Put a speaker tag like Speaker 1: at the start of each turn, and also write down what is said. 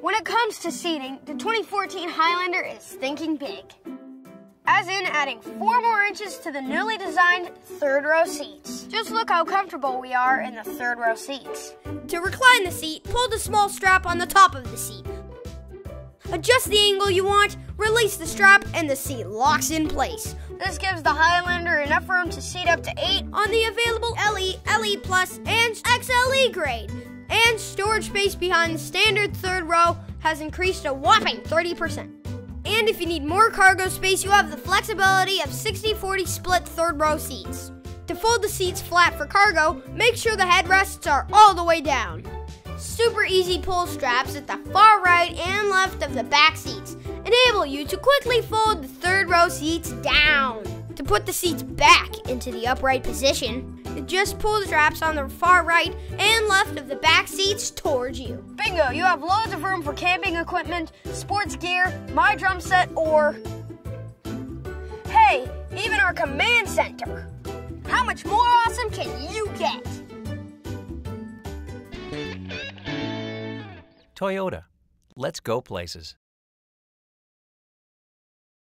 Speaker 1: When it comes to seating, the 2014 Highlander is thinking big. As in adding four more inches to the newly designed third row seats. Just look how comfortable we are in the third row seats.
Speaker 2: To recline the seat, pull the small strap on the top of the seat. Adjust the angle you want, release the strap, and the seat locks in place.
Speaker 1: This gives the Highlander enough room to seat up to eight
Speaker 2: on the available LE, LE Plus, and XLE grade. And storage space behind the standard third row has increased a whopping 30%. And if you need more cargo space, you have the flexibility of 60-40 split third row seats. To fold the seats flat for cargo, make sure the headrests are all the way down. Super easy pull straps at the far right and left of the back seats enable you to quickly fold the third row seats down. To put the seats back into the upright position, just pull the straps on the far right and left of the back seats towards you.
Speaker 1: Bingo, you have loads of room for camping equipment, sports gear, my drum set, or. Hey, even our command center. How much more awesome can you get?
Speaker 3: Toyota. Let's go places.